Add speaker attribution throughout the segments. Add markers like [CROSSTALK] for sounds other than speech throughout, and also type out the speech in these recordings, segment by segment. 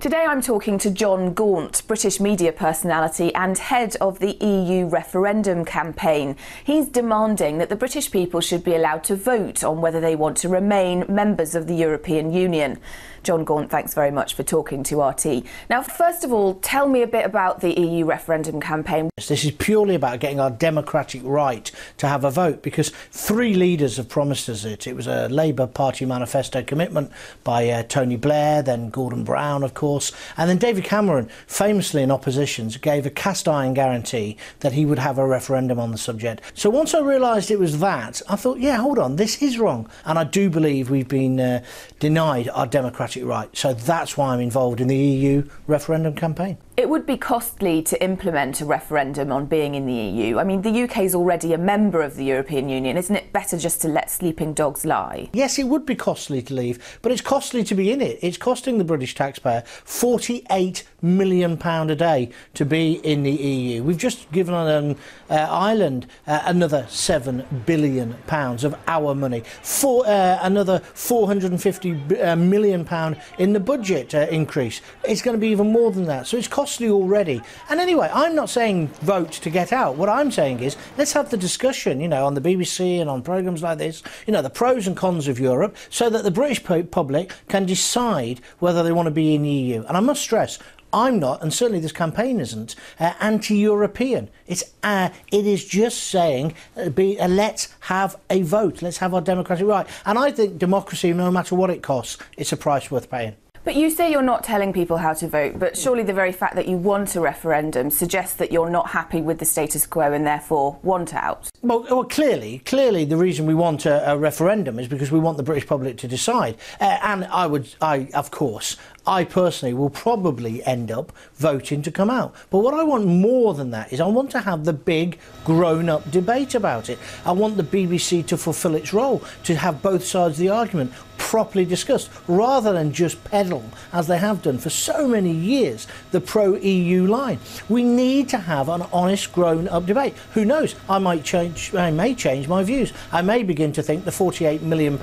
Speaker 1: Today I'm talking to Jon Gaunt, British media personality and head of the EU referendum campaign. He's demanding that the British people should be allowed to vote on whether they want to remain members of the European Union. Jon Gaunt, thanks very much for talking to RT. Now, first of all, tell me a bit about the EU referendum campaign.
Speaker 2: This is purely about getting our democratic right to have a vote because three leaders have promised us it. It was a Labour Party manifesto commitment by uh, Tony Blair, then Gordon Brown, of course, and then David Cameron, famously in oppositions, gave a cast iron guarantee that he would have a referendum on the subject. So once I realised it was that, I thought, yeah, hold on, this is wrong. And I do believe we've been uh, denied our democratic right. So that's why I'm involved in the EU referendum campaign.
Speaker 1: It would be costly to implement a referendum on being in the EU. I mean, the UK is already a member of the European Union. Isn't it better just to let sleeping dogs lie?
Speaker 2: Yes, it would be costly to leave, but it's costly to be in it. It's costing the British taxpayer £48 million a day to be in the EU. We've just given um, uh, Ireland uh, another £7 billion of our money, for uh, another £450 uh, in the budget uh, increase. It's going to be even more than that. So it's costly costly already. And anyway, I'm not saying vote to get out. What I'm saying is let's have the discussion, you know, on the BBC and on programmes like this, you know, the pros and cons of Europe, so that the British public can decide whether they want to be in the EU. And I must stress, I'm not, and certainly this campaign isn't, uh, anti-European. It's uh, it is just saying, uh, be, uh, let's have a vote, let's have our democratic right. And I think democracy, no matter what it costs, it's a price worth paying.
Speaker 1: But you say you're not telling people how to vote, but surely the very fact that you want a referendum suggests that you're not happy with the status quo and therefore want out.
Speaker 2: Well, well clearly, clearly the reason we want a, a referendum is because we want the British public to decide. Uh, and I would, I of course, I personally will probably end up voting to come out. But what I want more than that is I want to have the big grown up debate about it. I want the BBC to fulfil its role, to have both sides of the argument properly discussed rather than just peddle, as they have done for so many years, the pro EU line. We need to have an honest, grown up debate. Who knows? I might change, I may change my views. I may begin to think the £48 million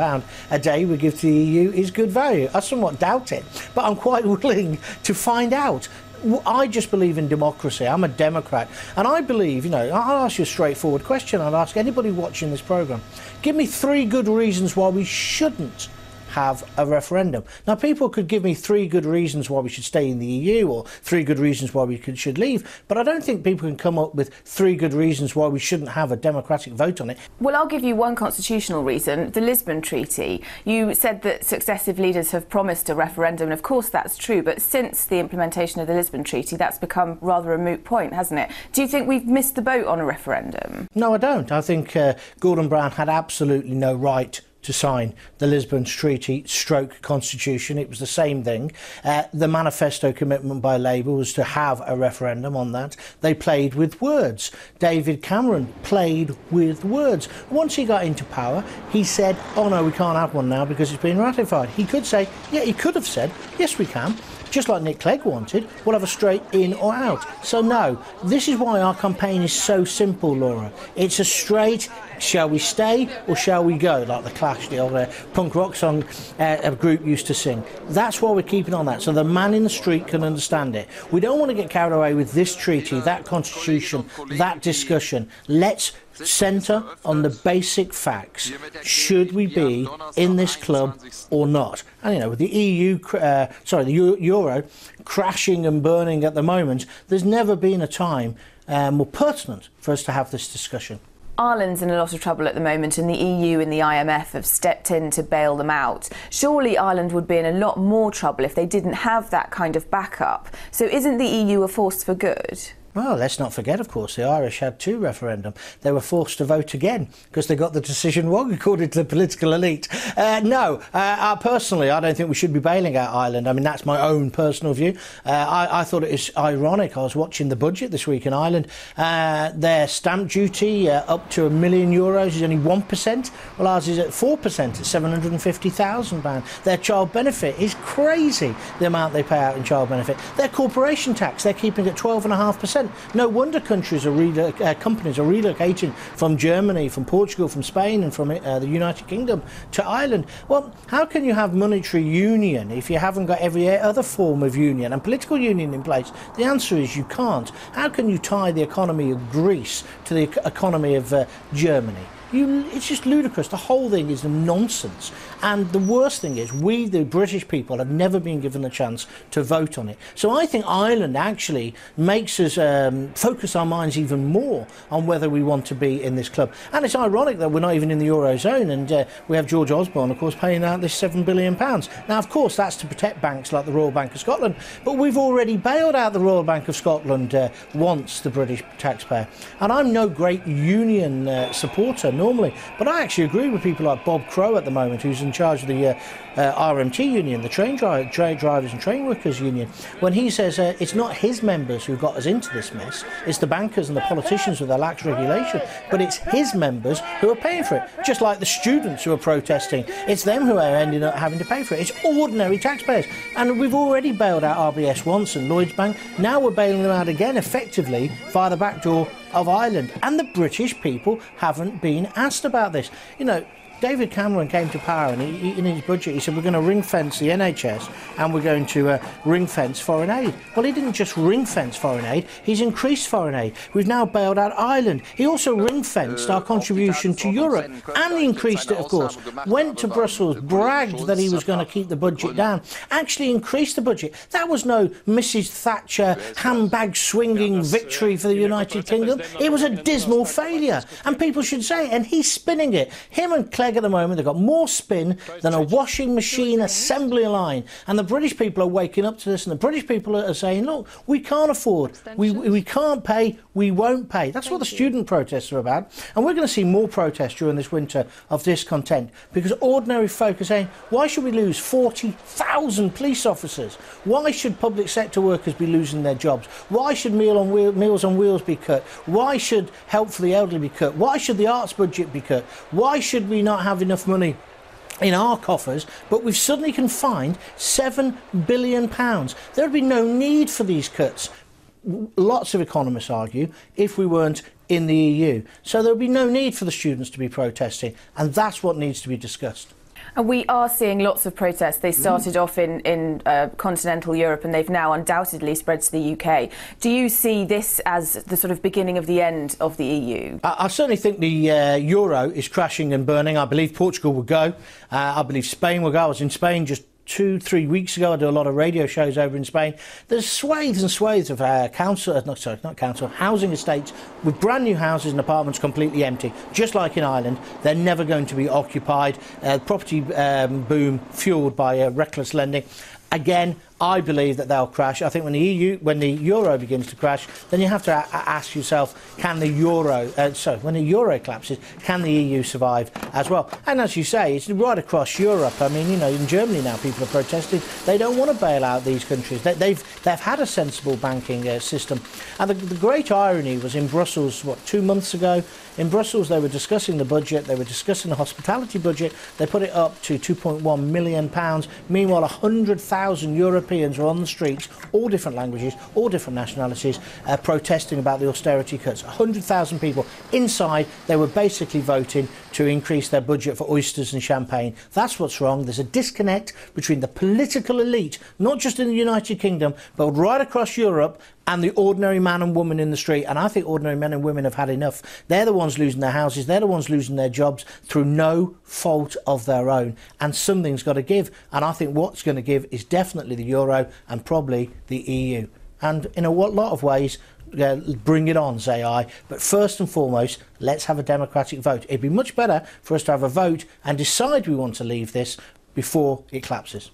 Speaker 2: a day we give to the EU is good value. I somewhat doubt it, but I'm quite [LAUGHS] willing to find out. I just believe in democracy. I'm a Democrat. And I believe, you know, I'll ask you a straightforward question. I'll ask anybody watching this programme give me three good reasons why we shouldn't have a referendum. Now, people could give me three good reasons why we should stay in the EU or three good reasons why we could, should leave, but I don't think people can come up with three good reasons why we shouldn't have a democratic vote on it.
Speaker 1: Well, I'll give you one constitutional reason the Lisbon Treaty. You said that successive leaders have promised a referendum, and of course that's true, but since the implementation of the Lisbon Treaty, that's become rather a moot point, hasn't it? Do you think we've missed the boat on a referendum?
Speaker 2: No, I don't. I think uh, Gordon Brown had absolutely no right to sign the Lisbon Treaty stroke constitution. It was the same thing. Uh, the manifesto commitment by Labour was to have a referendum on that. They played with words. David Cameron played with words. Once he got into power, he said, oh no, we can't have one now because it's been ratified. He could say, yeah, he could have said, yes, we can just like Nick Clegg wanted, we'll have a straight in or out. So, no, this is why our campaign is so simple, Laura. It's a straight, shall we stay or shall we go, like the Clash, the old uh, punk rock song uh, a group used to sing. That's why we're keeping on that, so the man in the street can understand it. We don't want to get carried away with this treaty, that constitution, that discussion. Let's centre on the basic facts. Should we be in this club or not? And you know, with the EU, uh, sorry, the euro crashing and burning at the moment, there's never been a time uh, more pertinent for us to have this discussion.
Speaker 1: Ireland's in a lot of trouble at the moment, and the EU and the IMF have stepped in to bail them out. Surely Ireland would be in a lot more trouble if they didn't have that kind of backup. So, isn't the EU a force for good?
Speaker 2: Well, let's not forget, of course, the Irish had two referendum. They were forced to vote again because they got the decision wrong, [LAUGHS] according to the political elite. Uh, no, uh, uh, personally, I don't think we should be bailing out Ireland. I mean, that's my own personal view. Uh, I, I, thought it was ironic. I was watching the budget this week in Ireland. Uh, their stamp duty uh, up to a million euros is only 1%. Well, ours is at 4% at £750,000. Their child benefit is crazy, the amount they pay out in child benefit. Their corporation tax, they're keeping at 12.5%. No wonder countries are relo- uh, companies are relocating from Germany, from Portugal, from Spain, and from uh, the United Kingdom to Ireland. Well, how can you have monetary union if you haven't got every other form of union and political union in place? The answer is you can't. How can you tie the economy of Greece to the economy of uh, Germany? You, it's just ludicrous. The whole thing is nonsense. And the worst thing is, we, the British people, have never been given the chance to vote on it. So I think Ireland actually makes us um, focus our minds even more on whether we want to be in this club. And it's ironic that we're not even in the Eurozone and uh, we have George Osborne, of course, paying out this £7 billion. Now, of course, that's to protect banks like the Royal Bank of Scotland, but we've already bailed out the Royal Bank of Scotland uh, once, the British taxpayer. And I'm no great union uh, supporter normally, but I actually agree with people like Bob Crow at the moment, who's in charge of the uh, uh, RMT union, the train, dri- drivers and train workers union, when he says uh, it's not his members who got us into this mess, it's the bankers and the politicians with their lax regulation, but it's his members who are paying for it. Just like the students who are protesting, it's them who are ending up having to pay for it. It's ordinary taxpayers. And we've already bailed out RBS once and Lloyds Bank. Now we're bailing them out again, effectively, via the back door of Ireland. And the British people haven't been asked about this. You know, David Cameron came to power and he, in his budget he said we're going to ring fence the NHS and we're going to uh, ring fence foreign aid. Well, he didn't just ring fence foreign aid, he's increased foreign aid. We've now bailed out Ireland. He also ring fenced our contribution to Europe and increased it, of course. Went to Brussels, bragged that he was going to keep the budget down, actually increased the budget. That was no Mrs. Thatcher handbag swinging victory for the United Kingdom. It was a dismal failure, and people should say, and he's spinning it. Him and Claire at the moment. They've got more spin than a washing machine assembly line. And the British people are waking up to this, and the British people are saying, look, we can't afford, we, we can't pay, we won't pay. That's what the student protests are about. And we're going to see more protests during this winter of discontent because ordinary folk are saying, why should we lose 40,000 police officers? Why should public sector workers be losing their jobs? Why should meal on wheel, Meals on Wheels be cut? Why should help for the elderly be cut? Why should the arts budget be cut? Why should we not have enough money in our coffers, but we've suddenly can find seven billion pounds. There would be no need for these cuts. Lots of economists argue if we weren't in the EU. So there would be no need for the students to be protesting, and that's what needs to be discussed.
Speaker 1: And we are seeing lots of protests. They started mm. off in, in uh, continental Europe and they've now undoubtedly spread to the UK. Do you see this as the sort of beginning of the end of the EU?
Speaker 2: I, I certainly think the uh, euro is crashing and burning. I believe Portugal will go. Uh, I believe Spain will go. I was in Spain just two, three weeks ago. I do a lot of radio shows over in Spain. There's swathes and swathes of uh, council, uh, not sorry, not council, housing estates with brand new houses and apartments completely empty, just like in Ireland. They're never going to be occupied. Uh, property um, boom fueled by uh, reckless lending. Again, I believe that they'll crash. I think when the EU, when the euro begins to crash, then you have to ask yourself, can the euro, uh, sorry, when the euro collapses, can the EU survive as well? And as you say, it's right across Europe. I mean, you know, in Germany now, people are protesting. They don't want to bail out these countries. They, have they've, they've had a sensible banking uh, system. And the, the great irony was in Brussels, what, two months ago. In Brussels, they were discussing the budget. They were discussing the hospitality budget. They put it up to 2.1 million pounds. Meanwhile, 100,000 Europeans Europeans were on the streets, all different languages, all different nationalities, uh, protesting about the austerity cuts. 100,000 people inside, they were basically voting to increase their budget for oysters and champagne. That's what's wrong. There's a disconnect between the political elite, not just in the United Kingdom, but right across Europe, and the ordinary man and woman in the street. And I think ordinary men and women have had enough. They're the ones losing their houses, they're the ones losing their jobs through no fault of their own. And something's got to give. And I think what's going to give is definitely the euro and probably the EU. And in a lot of ways, bring it on, say I. But first and foremost, let's have a democratic vote. It'd be much better for us to have a vote and decide we want to leave this before it collapses.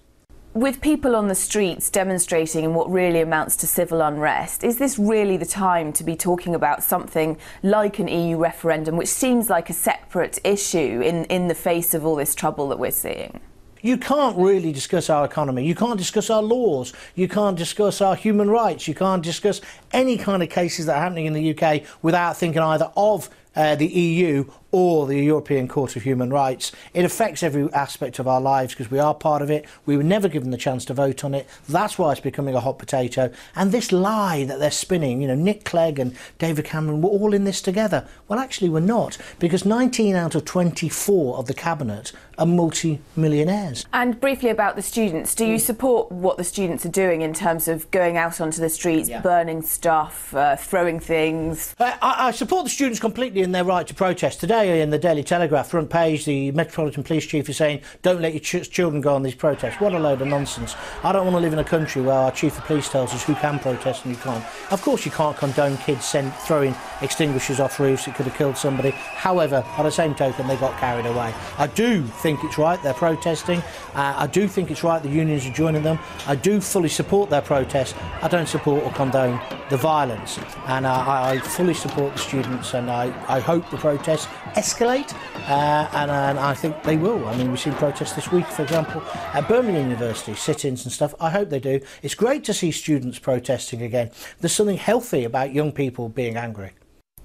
Speaker 1: With people on the streets demonstrating in what really amounts to civil unrest, is this really the time to be talking about something like an EU referendum, which seems like a separate issue in, in the face of all this trouble that we're seeing?
Speaker 2: You can't really discuss our economy. You can't discuss our laws. You can't discuss our human rights. You can't discuss any kind of cases that are happening in the UK without thinking either of uh, the EU or the European Court of Human Rights. It affects every aspect of our lives because we are part of it. We were never given the chance to vote on it. That's why it's becoming a hot potato. And this lie that they're spinning, you know, Nick Clegg and David Cameron were all in this together. Well, actually, we're not because 19 out of 24 of the cabinet are multi-millionaires.
Speaker 1: And briefly about the students, do you support what the students are doing in terms of going out onto the streets, yeah. burning stuff, uh, throwing things?
Speaker 2: Uh, I, I, support the students completely in their right to protest. Today in the Daily Telegraph front page, the Metropolitan Police Chief is saying, don't let your ch children go on these protests. What a load of nonsense. I don't want to live in a country where our Chief of Police tells us who can protest and who can't. Of course you can't condone kids send, throwing extinguishers off roofs, it could have killed somebody. However, by the same token, they got carried away. I do think it's right they're protesting. Uh, I do think it's right the unions are joining them. I do fully support their protest. I don't support or condone the violence. And uh, I fully support the students and I, I hope the protests escalate uh, and, and, I think they will. I mean, we've seen protests this week, for example, at Birmingham University, sit-ins and stuff. I hope they do. It's great to see students protesting again. There's something healthy about young people being angry.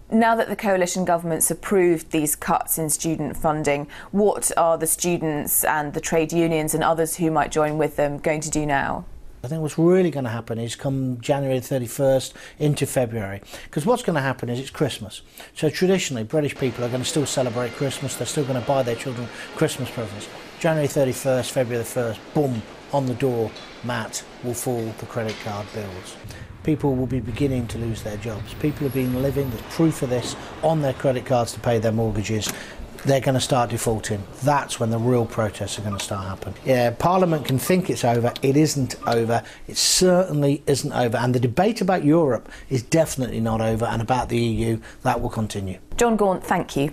Speaker 1: Now that the coalition government's approved these cuts in student funding, what are the students and the trade unions and others who might join with them going to do now?
Speaker 2: I think what's really going to happen is come January 31st into February. Because what's going to happen is it's Christmas. So traditionally, British people are going to still celebrate Christmas. They're still going to buy their children Christmas presents. January 31st, February the 1st, boom, on the door, Matt will fall the credit card bills people will be beginning to lose their jobs. People have been living, there's proof of this, on their credit cards to pay their mortgages. They're going to start defaulting. That's when the real protests are going to start happening. Yeah, Parliament can think it's over. It isn't over. It certainly isn't over. And the debate about Europe is definitely not over. And about the EU, that will continue.
Speaker 1: Jon Gaunt, thank you.